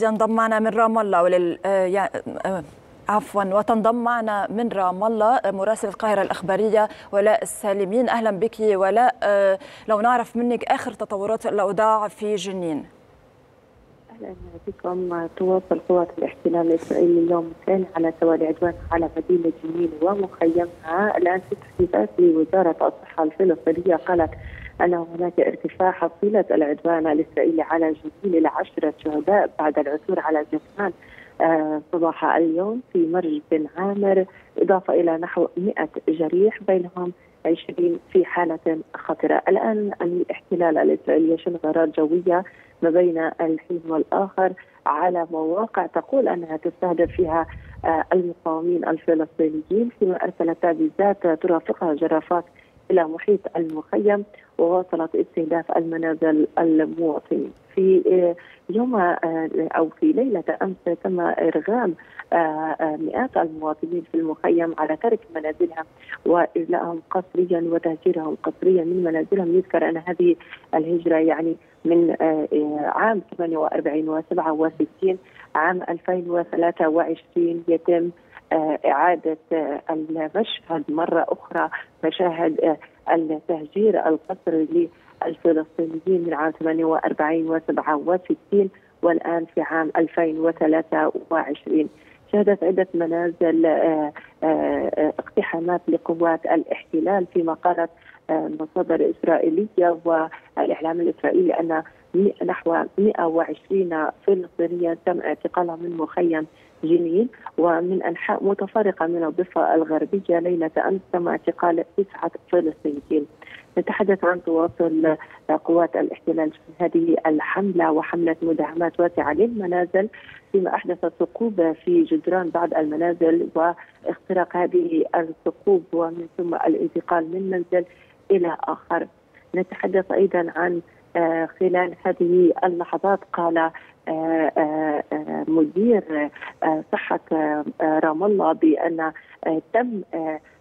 ينضم معنا من رام الله ولل عفوا. وتنضم معنا من رام الله مراسل القاهرة الإخبارية. ولاء السالمين أهلا بك. ولاء لو نعرف منك آخر تطورات الأوضاع في جنين. أهلا بكم. تواصل قوات الاحتلال الإسرائيلي اليوم الثاني على توالي عدوان على مدينة جنين ومخيمها. الآن في تحديثات لوزارة الصحة الفلسطينية قالت ان هناك ارتفاع حصيلة العدوان الإسرائيلي على جنين إلى عشره شهداء بعد العثور على جثمان صباح اليوم في مرج بن عامر. إضافة إلى نحو 100 جريح بينهم 20 في حالة خطرة. الآن الاحتلال الإسرائيلي يشن غارات جوية ما بين الحين والآخر على مواقع تقول أنها تستهدف فيها المقاومين الفلسطينيين فيما أرسلت تعزيزات ترافقها جرافات إلى محيط المخيم وواصلت استهداف المنازل المواطنين. في يوم أو في ليلة أمس تم إرغام مئات المواطنين في المخيم على ترك منازلهم واجلائهم قسريا وتهجيرهم قسريا من منازلهم. يذكر أن هذه الهجرة يعني من عام 48 و 67 عام 2023 يتم إعادة المشهد مرة أخرى مشاهد التهجير القسري للفلسطينيين من عام 48 و 67 والآن في عام 2023 شهدت عدة منازل اقتحامات لقوات الاحتلال فيما قالت مصادر إسرائيلية والإعلام الإسرائيلي أن نحو 120 فلسطينيا تم اعتقالهم من مخيم جنين ومن أنحاء متفرقة من الضفة الغربية ليلة أمس تم اعتقال تسعة فلسطينيين. نتحدث عن تواصل قوات الاحتلال في هذه الحملة وحملة مداهمات واسعة للمنازل فيما احدثت ثقوب في جدران بعض المنازل واختراق هذه الثقوب ومن ثم الانتقال من منزل إلى آخر. نتحدث أيضا عن خلال هذه اللحظات قال مدير صحة رام الله بأن تم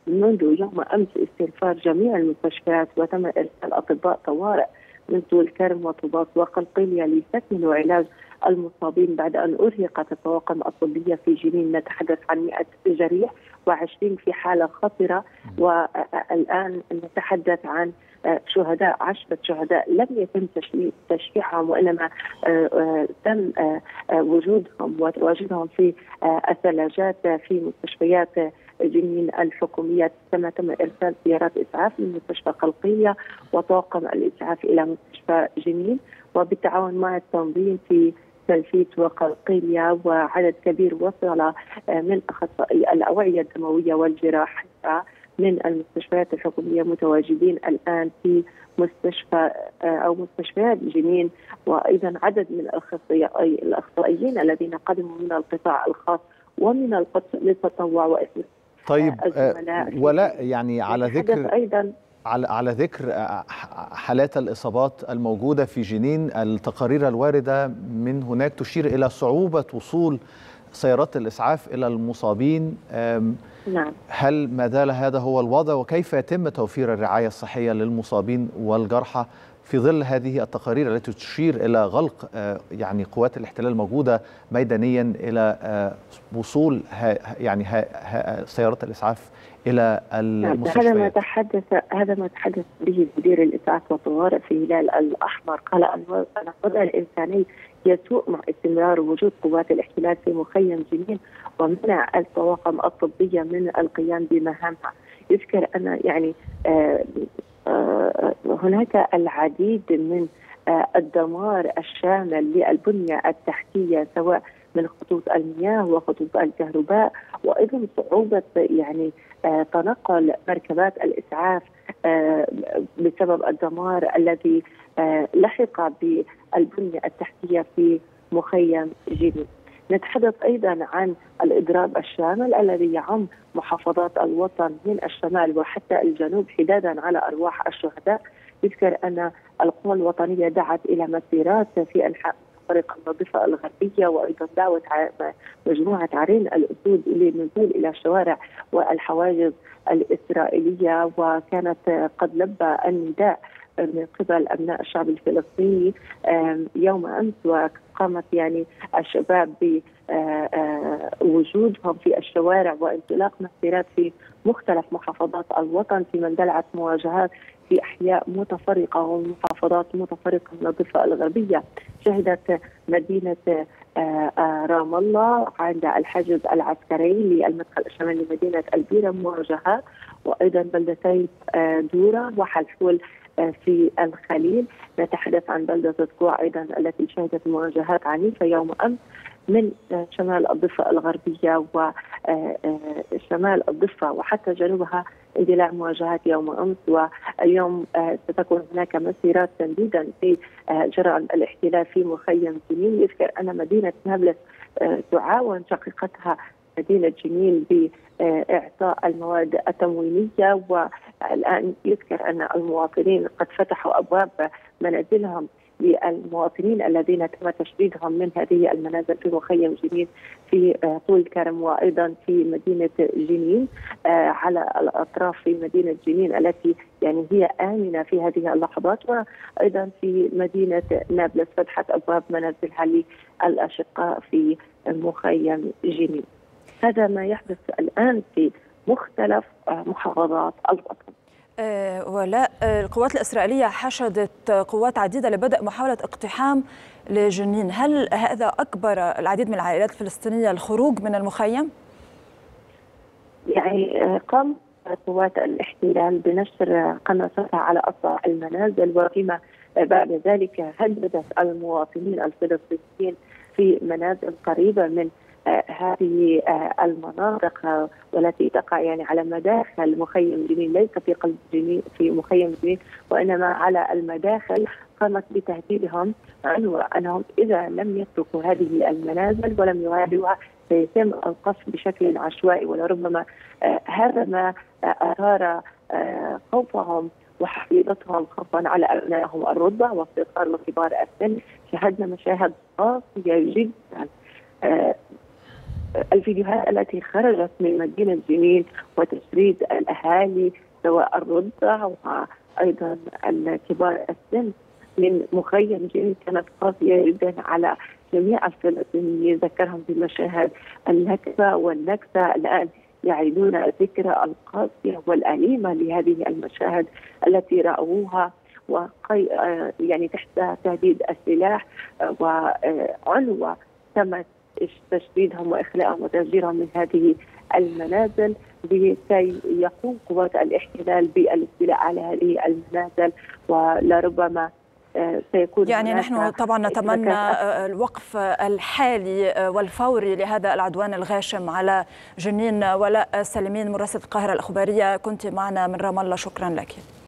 منذ يوم أمس استنفار جميع المستشفيات وتم إرسال أطباء طوارئ من طول كرم وطوباس وقلقيلية ليستكملوا علاج المصابين بعد أن أرهقت الطواقم الطبية في جنين. نتحدث عن 100 جريح و20 في حالة خطرة والآن نتحدث عن شهداء عشرة شهداء لم يتم تشييعهم وإنما تم وجودهم وتواجدهم في الثلاجات في مستشفيات جنين الحكومية. كما تم إرسال سيارات إسعاف من مستشفى قلقية وطاقم الإسعاف إلى مستشفى جنين. وبالتعاون مع التنظيم في سلفيت وقلقيلية وعدد كبير وصل من أخصائي الأوعية الدموية والجراحة من المستشفيات الحكومية متواجدين الآن في مستشفى أو مستشفيات جنين. وأيضا عدد من الأخصائيين الذين قدموا من القطاع الخاص ومن القطاع للتطوع واسم طيب ولا يعني على ذكر أيضا على على ذكر حالات الإصابات الموجودة في جنين التقارير الواردة من هناك تشير إلى صعوبة وصول سيارات الإسعاف إلى المصابين. نعم. هل ما زال هذا هو الوضع؟ وكيف يتم توفير الرعاية الصحية للمصابين والجرحى؟ في ظل هذه التقارير التي تشير إلى غلق يعني قوات الاحتلال الموجودة ميدانيا إلى وصول يعني سيارات الإسعاف إلى المستشفيات. هذا ما تحدث هذا ما تحدث به مدير الإسعاف والطوارئ في الهلال الأحمر. قال أن الوضع الإنساني يسوء مع استمرار وجود قوات الاحتلال في مخيم جنين ومنع الطواقم الطبية من القيام بمهامها. يذكر أن يعني آآ هناك العديد من الدمار الشامل للبنية التحتية سواء من خطوط المياه وخطوط الكهرباء وأيضا صعوبة يعني تنقل مركبات الإسعاف بسبب الدمار الذي لحق بالبنية التحتية في مخيم جنين. نتحدث أيضا عن الإضراب الشامل الذي يعم محافظات الوطن من الشمال وحتى الجنوب حدادا على أرواح الشهداء. يذكر أن القوى الوطنية دعت إلى مسيرات في أنحاء طريق الضفه الغربية وأيضا دعوه مجموعة عرين الأسود للنزول إلى الشوارع والحواجز الإسرائيلية. وكانت قد لبى النداء من قبل أبناء الشعب الفلسطيني يوم أمس وقامت يعني الشباب بوجودهم في الشوارع وانطلاق مسيرات في مختلف محافظات الوطن في من دلعت مواجهات في أحياء متفرقة ومحافظات متفرقة من الضفة الغربية. شهدت مدينة رام الله عند الحجز العسكري للمدخل الشمالي لمدينه البيرة مواجهات وأيضا بلدتي دورة وحلحول في الخليل. نتحدث عن بلدة سكوع أيضا التي شهدت مواجهات عنيفة يوم أمس من شمال الضفة الغربية وشمال الضفة وحتى جنوبها اندلاع مواجهات يوم أمس. واليوم ستكون هناك مسيرات تمديدا في جرى الاحتلال في مخيم جنين يذكر أن مدينة نابلس تعاون شقيقتها مدينة جنين بإعطاء المواد التموينية والآن يذكر أن المواطنين قد فتحوا أبواب منازلهم للمواطنين الذين تم تشديدهم من هذه المنازل في مخيم جنين في طول كرم وأيضا في مدينة جنين على الأطراف في مدينة جنين التي يعني هي آمنة في هذه اللحظات وأيضا في مدينة نابلس فتحت أبواب منازلها للأشقاء في مخيم جنين. هذا ما يحدث الآن في مختلف محافظات الوطن. ولاء القوات الإسرائيلية حشدت قوات عديدة لبدء محاولة اقتحام لجنين هل هذا أكبر العديد من العائلات الفلسطينية الخروج من المخيم؟ يعني قام قوات الاحتلال بنشر قناصتها على أسطح المنازل وفيما بعد ذلك هددت المواطنين الفلسطينيين في منازل قريبة من هذه المناطق والتي تقع يعني على مداخل مخيم جنين ليس في قلب جنين في مخيم جنين وإنما على المداخل قامت بتهديدهم عنه انهم إذا لم يتركوا هذه المنازل ولم يغادروها سيتم القصف بشكل عشوائي. ولربما هذا ما أثار خوفهم وحفيظتهم خوفا على أبنائهم الرضع والصغار وكبار السن. شهدنا مشاهد قاسيه جدا. الفيديوهات التي خرجت من مدينة جنين وتشريد الأهالي سواء الرضع وأيضا الكبار السن من مخيم جنين كانت قاسية جدا على جميع الفلسطينيين ذكرهم بمشاهد النكبة والنكسة الآن يعيدون ذكرى القاسية والأليمة لهذه المشاهد التي رأوها وقي يعني تحت تهديد السلاح وعنوة تمت تشديدهم واخلاءهم وتهجيرهم من هذه المنازل لكي يقوم قوات الاحتلال بالاستيلاء على هذه المنازل ولربما سيكون يعني نحن طبعا نتمنى الوقف الحالي والفوري لهذا العدوان الغاشم على جنين ولاء سليمين مراسله القاهرة الأخبارية. كنت معنا من رام الله شكرا لك.